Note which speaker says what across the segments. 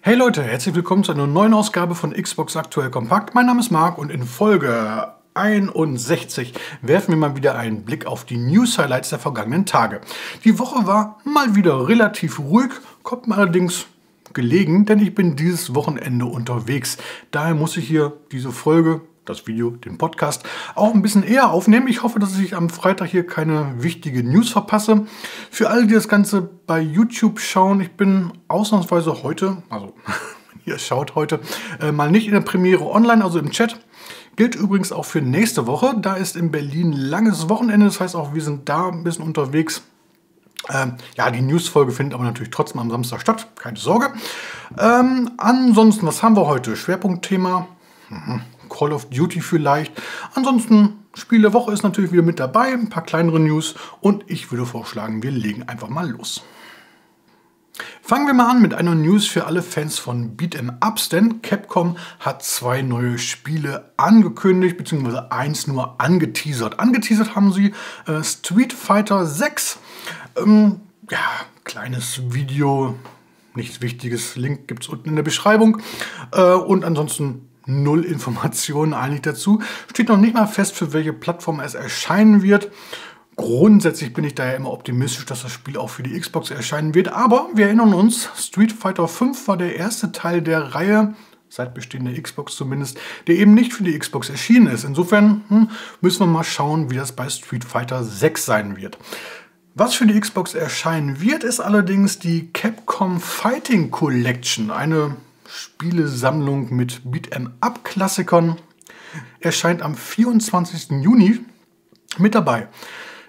Speaker 1: Hey Leute, herzlich willkommen zu einer neuen Ausgabe von Xbox Aktuell Kompakt. Mein Name ist Marc und in Folge 61 werfen wir mal wieder einen Blick auf die News-Highlights der vergangenen Tage. Die Woche war mal wieder relativ ruhig, kommt mir allerdings gelegen, denn ich bin dieses Wochenende unterwegs. Daher muss ich hier diese Folge das Video, den Podcast, auch ein bisschen eher aufnehmen. Ich hoffe, dass ich am Freitag hier keine wichtige News verpasse. Für alle, die das Ganze bei YouTube schauen, ich bin ausnahmsweise heute, also ihr schaut heute, äh, mal nicht in der Premiere online, also im Chat. Gilt übrigens auch für nächste Woche. Da ist in Berlin langes Wochenende, das heißt auch, wir sind da ein bisschen unterwegs. Ähm, ja, die News-Folge findet aber natürlich trotzdem am Samstag statt, keine Sorge. Ähm, ansonsten, was haben wir heute? Schwerpunktthema. Mhm. Call of Duty vielleicht. Ansonsten, Spiel der Woche ist natürlich wieder mit dabei, ein paar kleinere News und ich würde vorschlagen, wir legen einfach mal los. Fangen wir mal an mit einer News für alle Fans von Beat'em Ups, denn Capcom hat zwei neue Spiele angekündigt, beziehungsweise eins nur angeteasert. Angeteasert haben sie äh, Street Fighter 6. Ähm, ja, kleines Video, nichts Wichtiges, Link gibt es unten in der Beschreibung. Äh, und ansonsten null Informationen eigentlich dazu. Steht noch nicht mal fest, für welche Plattform es erscheinen wird. Grundsätzlich bin ich daher immer optimistisch, dass das Spiel auch für die Xbox erscheinen wird. Aber wir erinnern uns, Street Fighter V war der erste Teil der Reihe, seit Bestehen der Xbox zumindest, der eben nicht für die Xbox erschienen ist. Insofern hm, müssen wir mal schauen, wie das bei Street Fighter 6 sein wird. Was für die Xbox erscheinen wird, ist allerdings die Capcom Fighting Collection, eine Spielesammlung mit Beat'em-up-Klassikern. Erscheint am 24. Juni mit dabei.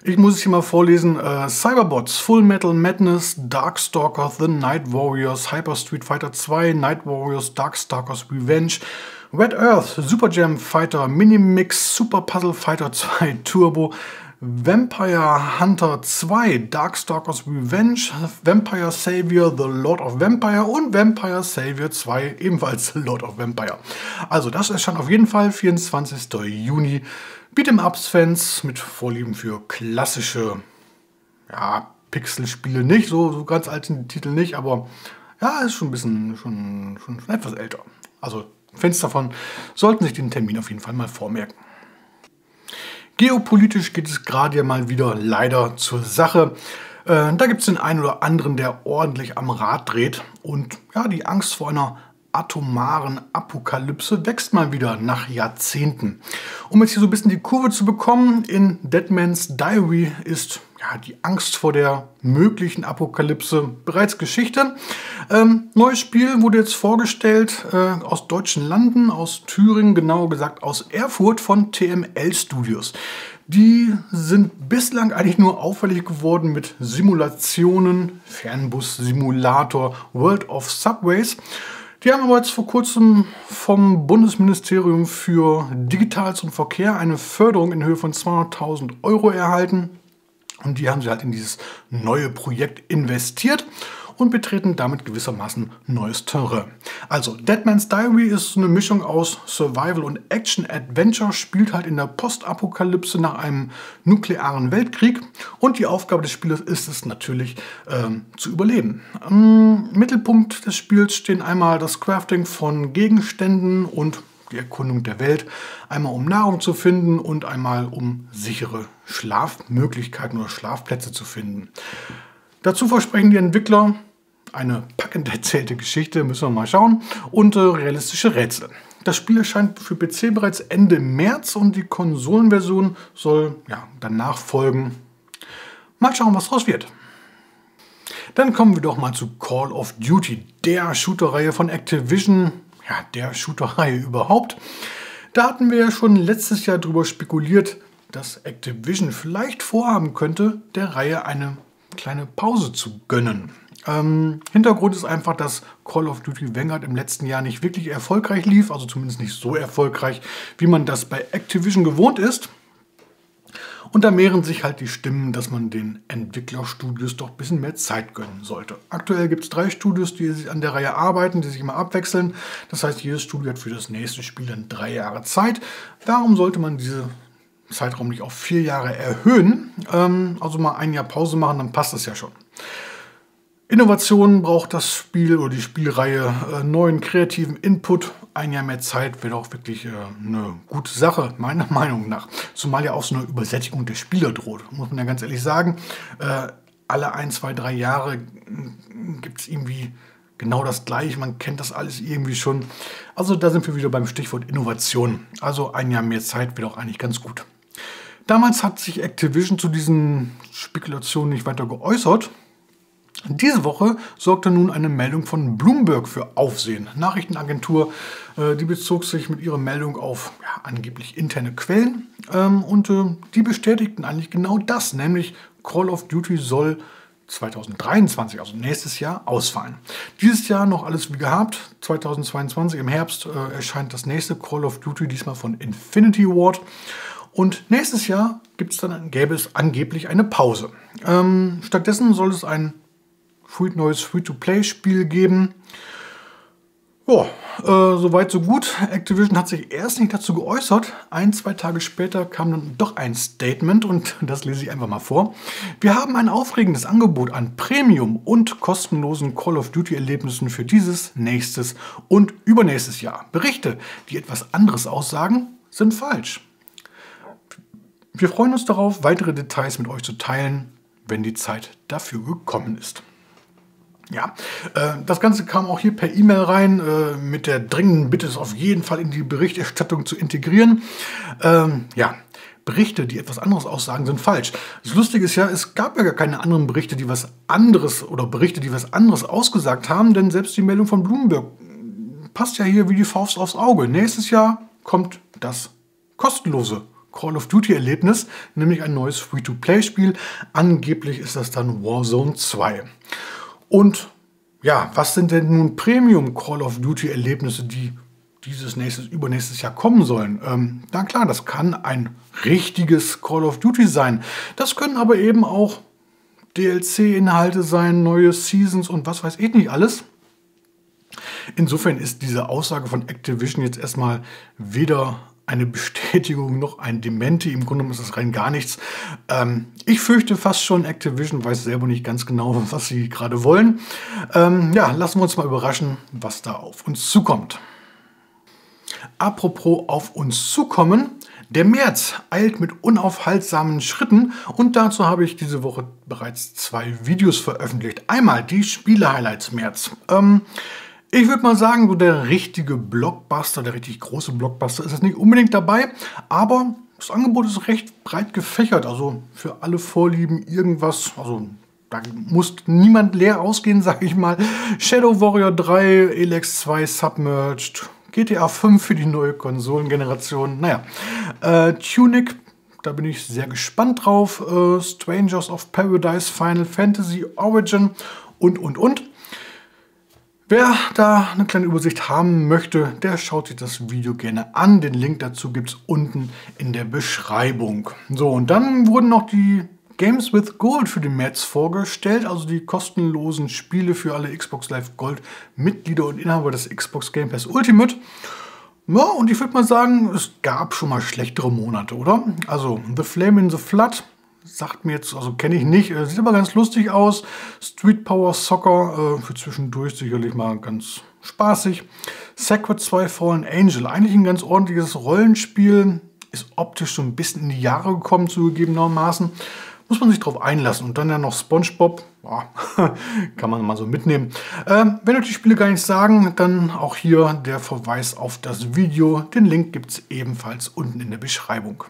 Speaker 1: Ich muss es hier mal vorlesen. Äh, Cyberbots, Full Metal Madness, Darkstalker, The Night Warriors, Hyper Street Fighter 2, Night Warriors, Darkstalkers Revenge, Red Earth, Super Jam Fighter, Minimix, Super Puzzle Fighter 2 Turbo, Vampire Hunter 2, Darkstalkers Revenge, Vampire Savior, The Lord of Vampire und Vampire Savior 2, ebenfalls The Lord of Vampire. Also das erscheint auf jeden Fall 24. Juni. Beat'em Ups Fans mit Vorlieben für klassische ja, Pixelspiele nicht, so, so ganz alten Titel nicht, aber ja, ist schon ein bisschen, schon, schon, schon etwas älter. Also Fans davon sollten sich den Termin auf jeden Fall mal vormerken. Geopolitisch geht es gerade ja mal wieder leider zur Sache. Äh, da gibt es den einen oder anderen, der ordentlich am Rad dreht. Und ja, die Angst vor einer atomaren Apokalypse wächst mal wieder nach Jahrzehnten. Um jetzt hier so ein bisschen die Kurve zu bekommen, in Deadman's Diary ist ja, die Angst vor der möglichen Apokalypse bereits Geschichte. Ähm, neues Spiel wurde jetzt vorgestellt äh, aus deutschen Landen, aus Thüringen, genauer gesagt aus Erfurt von TML Studios. Die sind bislang eigentlich nur auffällig geworden mit Simulationen, Fernbus-Simulator, World of Subways. Die haben aber jetzt vor kurzem vom Bundesministerium für Digitales und Verkehr eine Förderung in Höhe von 200.000 Euro erhalten. Und die haben sie halt in dieses neue Projekt investiert und betreten damit gewissermaßen neues Terrain. Also Deadman's Diary ist eine Mischung aus Survival und Action-Adventure, spielt halt in der Postapokalypse nach einem nuklearen Weltkrieg und die Aufgabe des Spielers ist es natürlich ähm, zu überleben. Im Mittelpunkt des Spiels stehen einmal das Crafting von Gegenständen und die Erkundung der Welt, einmal um Nahrung zu finden und einmal um sichere Schlafmöglichkeiten oder Schlafplätze zu finden. Dazu versprechen die Entwickler eine packend erzählte Geschichte, müssen wir mal schauen, und äh, realistische Rätsel. Das Spiel erscheint für PC bereits Ende März und die Konsolenversion soll ja, danach folgen. Mal schauen, was draus wird. Dann kommen wir doch mal zu Call of Duty, der Shooter-Reihe von Activision, ja, der Shooter-Reihe überhaupt. Da hatten wir ja schon letztes Jahr darüber spekuliert, dass Activision vielleicht vorhaben könnte, der Reihe eine kleine Pause zu gönnen. Ähm, Hintergrund ist einfach, dass Call of Duty Vanguard im letzten Jahr nicht wirklich erfolgreich lief, also zumindest nicht so erfolgreich, wie man das bei Activision gewohnt ist. Und da mehren sich halt die Stimmen, dass man den Entwicklerstudios doch ein bisschen mehr Zeit gönnen sollte. Aktuell gibt es drei Studios, die sich an der Reihe arbeiten, die sich immer abwechseln. Das heißt, jedes Studio hat für das nächste Spiel dann drei Jahre Zeit. Darum sollte man diese Zeitraum nicht auf vier Jahre erhöhen. Ähm, also mal ein Jahr Pause machen, dann passt das ja schon. Innovationen braucht das Spiel oder die Spielreihe, äh, neuen kreativen Input. Ein Jahr mehr Zeit wäre auch wirklich äh, eine gute Sache, meiner Meinung nach. Zumal ja auch so eine Übersättigung der Spieler droht, muss man ja ganz ehrlich sagen. Äh, alle ein, zwei, drei Jahre gibt es irgendwie genau das gleiche. Man kennt das alles irgendwie schon. Also da sind wir wieder beim Stichwort Innovation. Also ein Jahr mehr Zeit wäre auch eigentlich ganz gut. Damals hat sich Activision zu diesen Spekulationen nicht weiter geäußert. Diese Woche sorgte nun eine Meldung von Bloomberg für Aufsehen. Nachrichtenagentur, äh, die bezog sich mit ihrer Meldung auf ja, angeblich interne Quellen ähm, und äh, die bestätigten eigentlich genau das, nämlich Call of Duty soll 2023, also nächstes Jahr, ausfallen. Dieses Jahr noch alles wie gehabt. 2022 im Herbst äh, erscheint das nächste Call of Duty, diesmal von Infinity Ward. Und nächstes Jahr gibt es dann, gäbe es angeblich eine Pause. Ähm, stattdessen soll es ein free, neues Free-to-Play-Spiel geben. Ja, äh, soweit so gut. Activision hat sich erst nicht dazu geäußert. Ein, zwei Tage später kam dann doch ein Statement und das lese ich einfach mal vor. Wir haben ein aufregendes Angebot an Premium und kostenlosen Call of Duty-Erlebnissen für dieses, nächstes und übernächstes Jahr. Berichte, die etwas anderes aussagen, sind falsch. Wir freuen uns darauf, weitere Details mit euch zu teilen, wenn die Zeit dafür gekommen ist. Ja, äh, das Ganze kam auch hier per E-Mail rein äh, mit der dringenden Bitte, es auf jeden Fall in die Berichterstattung zu integrieren. Ähm, ja, Berichte, die etwas anderes aussagen, sind falsch. Das Lustige ist ja, es gab ja gar keine anderen Berichte, die was anderes oder Berichte, die was anderes ausgesagt haben, denn selbst die Meldung von Bloomberg passt ja hier wie die Faust aufs Auge. Nächstes Jahr kommt das kostenlose Call of Duty Erlebnis, nämlich ein neues Free-to-Play-Spiel. Angeblich ist das dann Warzone 2. Und ja, was sind denn nun Premium Call of Duty Erlebnisse, die dieses nächstes, übernächstes Jahr kommen sollen? Ähm, na klar, das kann ein richtiges Call of Duty sein. Das können aber eben auch DLC-Inhalte sein, neue Seasons und was weiß ich nicht alles. Insofern ist diese Aussage von Activision jetzt erstmal weder eine Bestätigung noch ein Dementi. Im Grunde ist das rein gar nichts. Ähm, ich fürchte fast schon, Activision weiß selber nicht ganz genau, was sie gerade wollen. Ähm, ja, lassen wir uns mal überraschen, was da auf uns zukommt. Apropos auf uns zukommen. Der März eilt mit unaufhaltsamen Schritten und dazu habe ich diese Woche bereits zwei Videos veröffentlicht. Einmal die Spiele-Highlights März. Ähm, ich würde mal sagen, so der richtige Blockbuster, der richtig große Blockbuster ist jetzt nicht unbedingt dabei, aber das Angebot ist recht breit gefächert. Also für alle Vorlieben irgendwas, also da muss niemand leer ausgehen, sage ich mal. Shadow Warrior 3, Elex 2 Submerged, GTA 5 für die neue Konsolengeneration. Naja, äh, Tunic, da bin ich sehr gespannt drauf. Äh, Strangers of Paradise, Final Fantasy Origin und, und, und. Wer da eine kleine Übersicht haben möchte, der schaut sich das Video gerne an. Den Link dazu gibt es unten in der Beschreibung. So, und dann wurden noch die Games with Gold für den März vorgestellt, also die kostenlosen Spiele für alle Xbox Live Gold Mitglieder und Inhaber des Xbox Game Pass Ultimate. Ja, und ich würde mal sagen, es gab schon mal schlechtere Monate, oder? Also The Flame in the Flood sagt mir jetzt, also kenne ich nicht, äh, sieht aber ganz lustig aus. Street Power Soccer, äh, für zwischendurch sicherlich mal ganz spaßig. Sacred 2 Fallen Angel, eigentlich ein ganz ordentliches Rollenspiel, ist optisch so ein bisschen in die Jahre gekommen, zugegebenermaßen. Muss man sich drauf einlassen. Und dann ja noch SpongeBob, boah, kann man mal so mitnehmen. Ähm, wenn euch die Spiele gar nichts sagen, dann auch hier der Verweis auf das Video. Den Link gibt es ebenfalls unten in der Beschreibung.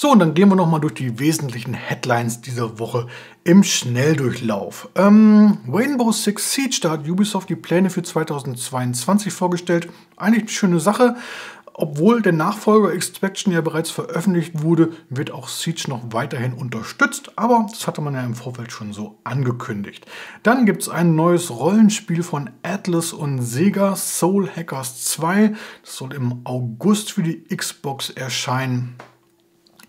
Speaker 1: So, und dann gehen wir nochmal durch die wesentlichen Headlines dieser Woche im Schnelldurchlauf. Ähm, Rainbow Six Siege, da hat Ubisoft die Pläne für 2022 vorgestellt. Eigentlich eine schöne Sache. Obwohl der Nachfolger Extraction ja bereits veröffentlicht wurde, wird auch Siege noch weiterhin unterstützt, aber das hatte man ja im Vorfeld schon so angekündigt. Dann gibt es ein neues Rollenspiel von Atlas und Sega, Soul Hackers 2. Das soll im August für die Xbox erscheinen.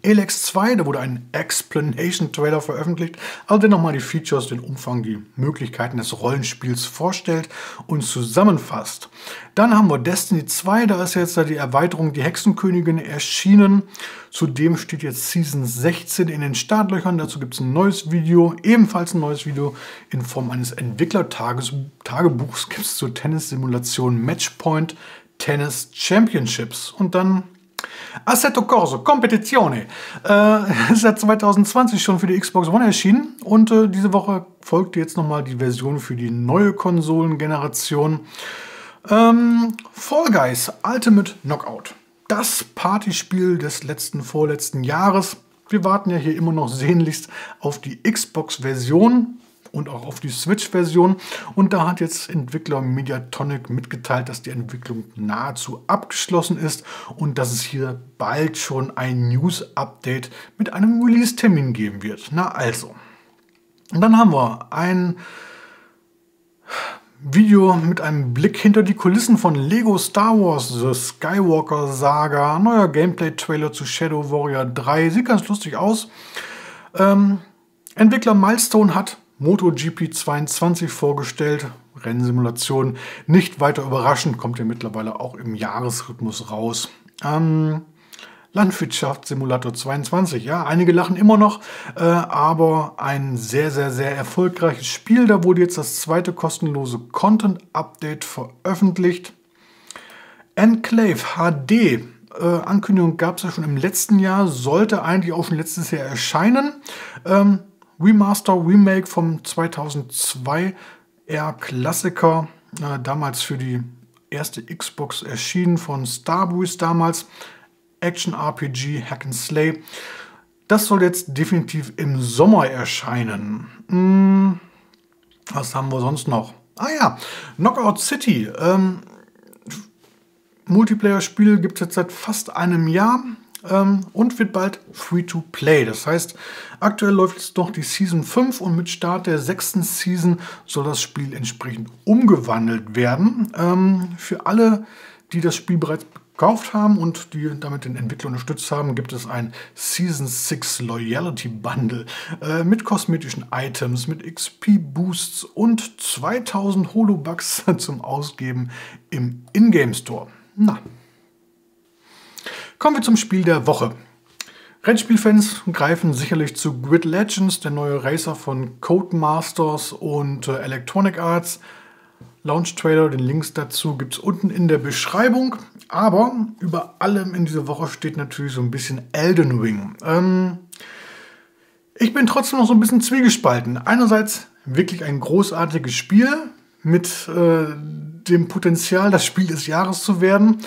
Speaker 1: Elex 2, da wurde ein Explanation-Trailer veröffentlicht, also der nochmal die Features, den Umfang, die Möglichkeiten des Rollenspiels vorstellt und zusammenfasst. Dann haben wir Destiny 2, da ist jetzt die Erweiterung Die Hexenkönigin erschienen. Zudem steht jetzt Season 16 in den Startlöchern. Dazu gibt es ein neues Video, ebenfalls ein neues Video in Form eines Entwicklertagebuchs gibt es zur Tennis-Simulation Matchpoint Tennis Championships. Und dann Assetto Corso, Competizione. Äh, ist seit 2020 schon für die Xbox One erschienen und äh, diese Woche folgt jetzt nochmal die Version für die neue Konsolengeneration. Ähm, Fall Guys Ultimate Knockout. Das Partyspiel des letzten, vorletzten Jahres. Wir warten ja hier immer noch sehnlichst auf die Xbox-Version und auch auf die Switch-Version. Und da hat jetzt Entwickler Mediatonic mitgeteilt, dass die Entwicklung nahezu abgeschlossen ist und dass es hier bald schon ein News-Update mit einem Release-Termin geben wird. Na also. Und dann haben wir ein Video mit einem Blick hinter die Kulissen von Lego Star Wars The Skywalker Saga. Neuer Gameplay-Trailer zu Shadow Warrior 3. Sieht ganz lustig aus. Ähm, Entwickler Milestone hat MotoGP 22 vorgestellt. Rennsimulation. Nicht weiter überraschend, kommt ja mittlerweile auch im Jahresrhythmus raus. Ähm, Landwirtschaftssimulator 22. Ja, einige lachen immer noch, äh, aber ein sehr, sehr, sehr erfolgreiches Spiel. Da wurde jetzt das zweite kostenlose Content-Update veröffentlicht. Enclave HD. Äh, Ankündigung gab es ja schon im letzten Jahr, sollte eigentlich auch schon letztes Jahr erscheinen. Ähm, Remaster, Remake vom 2002 eher Klassiker, äh, damals für die erste Xbox erschienen von Starbreeze damals. Action RPG Hack and Slay. Das soll jetzt definitiv im Sommer erscheinen. Hm, was haben wir sonst noch? Ah ja, Knockout City. Ähm, Multiplayer-Spiel gibt es jetzt seit fast einem Jahr ähm, und wird bald Free-to-Play. Das heißt, aktuell läuft jetzt noch die Season 5 und mit Start der sechsten Season soll das Spiel entsprechend umgewandelt werden. Ähm, für alle, die das Spiel bereits gekauft haben und die damit den Entwickler unterstützt haben, gibt es ein Season 6 Loyalty Bundle äh, mit kosmetischen Items, mit XP Boosts und 2000 Holobucks zum Ausgeben im Ingame Store. Na, Kommen wir zum Spiel der Woche. Rennspielfans greifen sicherlich zu Grid Legends, der neue Racer von Codemasters und äh, Electronic Arts. Launch Trailer, den Links dazu gibt es unten in der Beschreibung. Aber über allem in dieser Woche steht natürlich so ein bisschen Elden Ring. Ähm, ich bin trotzdem noch so ein bisschen zwiegespalten. Einerseits wirklich ein großartiges Spiel mit äh, dem Potenzial, das Spiel des Jahres zu werden.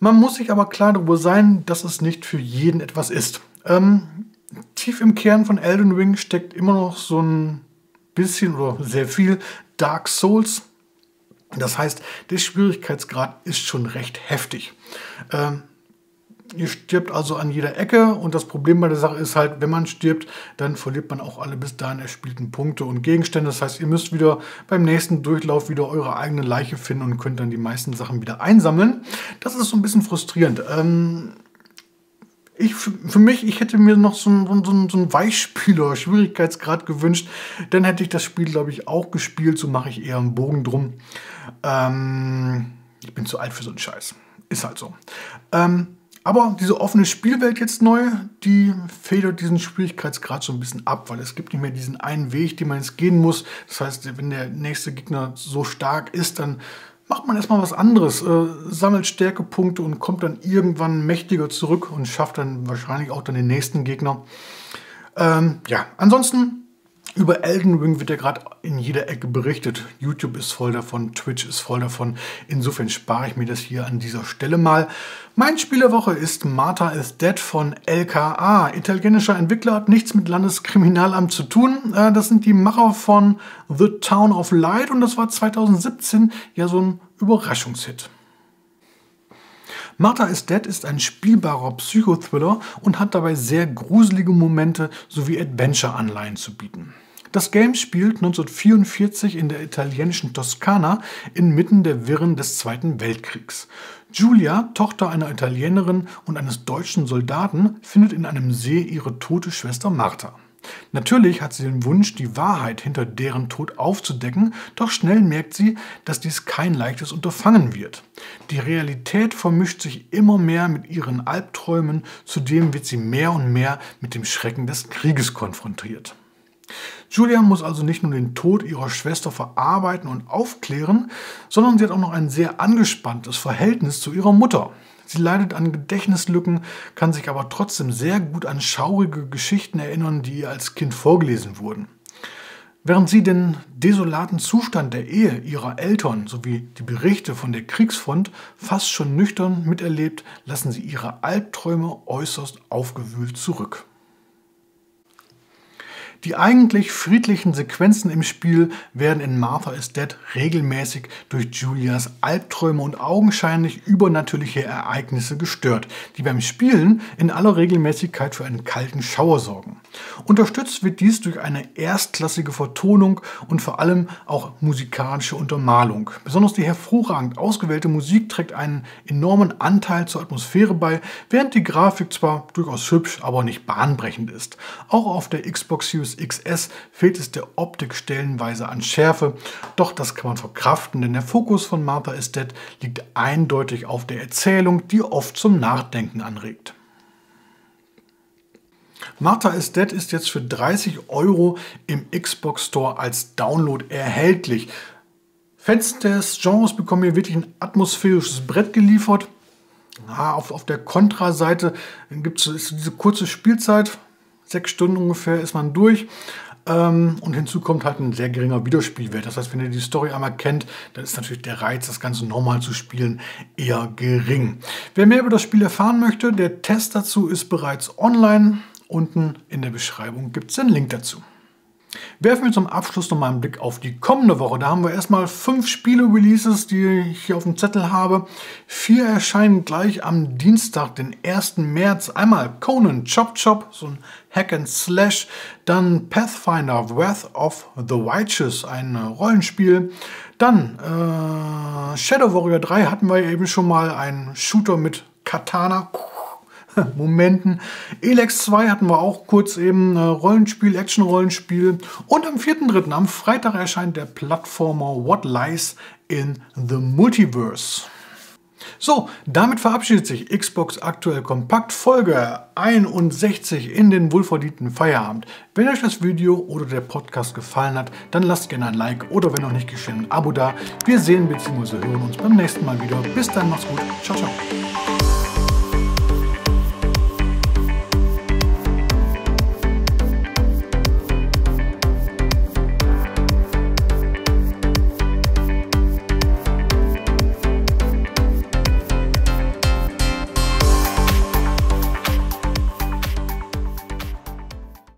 Speaker 1: Man muss sich aber klar darüber sein, dass es nicht für jeden etwas ist. Ähm, tief im Kern von Elden Ring steckt immer noch so ein bisschen oder sehr viel Dark Souls. Das heißt, der Schwierigkeitsgrad ist schon recht heftig. Ähm, Ihr stirbt also an jeder Ecke und das Problem bei der Sache ist halt, wenn man stirbt, dann verliert man auch alle bis dahin erspielten Punkte und Gegenstände. Das heißt, ihr müsst wieder beim nächsten Durchlauf wieder eure eigene Leiche finden und könnt dann die meisten Sachen wieder einsammeln. Das ist so ein bisschen frustrierend. Ähm ich, für mich, ich hätte mir noch so einen, so so einen Weichspieler, Schwierigkeitsgrad gewünscht. Dann hätte ich das Spiel, glaube ich, auch gespielt. So mache ich eher einen Bogen drum. Ähm ich bin zu alt für so einen Scheiß. Ist halt so. Ähm aber diese offene Spielwelt jetzt neu, die federt diesen Schwierigkeitsgrad so ein bisschen ab, weil es gibt nicht mehr diesen einen Weg, den man jetzt gehen muss. Das heißt, wenn der nächste Gegner so stark ist, dann macht man erstmal was anderes, äh, sammelt Stärkepunkte und kommt dann irgendwann mächtiger zurück und schafft dann wahrscheinlich auch dann den nächsten Gegner. Ähm, ja, ansonsten über Elden Ring wird ja gerade in jeder Ecke berichtet. YouTube ist voll davon, Twitch ist voll davon. Insofern spare ich mir das hier an dieser Stelle mal. Mein Spiel der Woche ist Martha is Dead von LKA. Italienischer Entwickler hat nichts mit Landeskriminalamt zu tun. Äh, das sind die Macher von The Town of Light und das war 2017 ja so ein Überraschungshit. Martha is Dead ist ein spielbarer Psychothriller und hat dabei sehr gruselige Momente sowie Adventure-Anleihen zu bieten. Das Game spielt 1944 in der italienischen Toskana inmitten der Wirren des Zweiten Weltkriegs. Julia, Tochter einer Italienerin und eines deutschen Soldaten, findet in einem See ihre tote Schwester Martha. Natürlich hat sie den Wunsch, die Wahrheit hinter deren Tod aufzudecken, doch schnell merkt sie, dass dies kein leichtes Unterfangen wird. Die Realität vermischt sich immer mehr mit ihren Albträumen, zudem wird sie mehr und mehr mit dem Schrecken des Krieges konfrontiert. Julia muss also nicht nur den Tod ihrer Schwester verarbeiten und aufklären, sondern sie hat auch noch ein sehr angespanntes Verhältnis zu ihrer Mutter. Sie leidet an Gedächtnislücken, kann sich aber trotzdem sehr gut an schaurige Geschichten erinnern, die ihr als Kind vorgelesen wurden. Während sie den desolaten Zustand der Ehe ihrer Eltern sowie die Berichte von der Kriegsfront fast schon nüchtern miterlebt, lassen sie ihre Albträume äußerst aufgewühlt zurück. Die eigentlich friedlichen Sequenzen im Spiel werden in Martha is Dead regelmäßig durch Julias Albträume und augenscheinlich übernatürliche Ereignisse gestört, die beim Spielen in aller Regelmäßigkeit für einen kalten Schauer sorgen. Unterstützt wird dies durch eine erstklassige Vertonung und vor allem auch musikalische Untermalung. Besonders die hervorragend ausgewählte Musik trägt einen enormen Anteil zur Atmosphäre bei, während die Grafik zwar durchaus hübsch, aber nicht bahnbrechend ist. Auch auf der Xbox Series Series XS fehlt es der Optik stellenweise an Schärfe, doch das kann man verkraften, denn der Fokus von Martha is Dead liegt eindeutig auf der Erzählung, die oft zum Nachdenken anregt. Martha is Dead ist jetzt für 30 Euro im Xbox Store als Download erhältlich. Fans des Genres bekommen hier wirklich ein atmosphärisches Brett geliefert. Ah, auf, auf der Kontra-Seite gibt es diese kurze Spielzeit, sechs Stunden ungefähr ist man durch. Ähm, und hinzu kommt halt ein sehr geringer Wiederspielwert. Das heißt, wenn ihr die Story einmal kennt, dann ist natürlich der Reiz, das Ganze normal zu spielen, eher gering. Wer mehr über das Spiel erfahren möchte, der Test dazu ist bereits online. Unten in der Beschreibung gibt es den Link dazu. Werfen wir zum Abschluss noch mal einen Blick auf die kommende Woche. Da haben wir erstmal fünf Spiele-Releases, die ich hier auf dem Zettel habe. Vier erscheinen gleich am Dienstag, den 1. März. Einmal Conan Chop Chop, so ein Hack and Slash. Dann Pathfinder Wrath of the Righteous, ein Rollenspiel. Dann äh, Shadow Warrior 3 hatten wir eben schon mal, ein Shooter mit Katana. Momenten. Elex 2 hatten wir auch kurz eben äh, Rollenspiel, Action-Rollenspiel. Und am 4.3. am Freitag erscheint der Plattformer What Lies in the Multiverse. So, damit verabschiedet sich Xbox aktuell kompakt Folge 61 in den wohlverdienten Feierabend. Wenn euch das Video oder der Podcast gefallen hat, dann lasst gerne ein Like oder wenn noch nicht geschehen, ein Abo da. Wir sehen bzw. hören uns beim nächsten Mal wieder. Bis dann, macht's gut. Ciao, ciao.